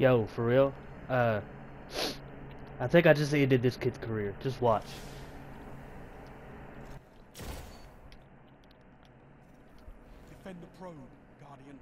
Yo, for real? Uh, I think I just ended this kid's career. Just watch. Defend the probe, Guardian.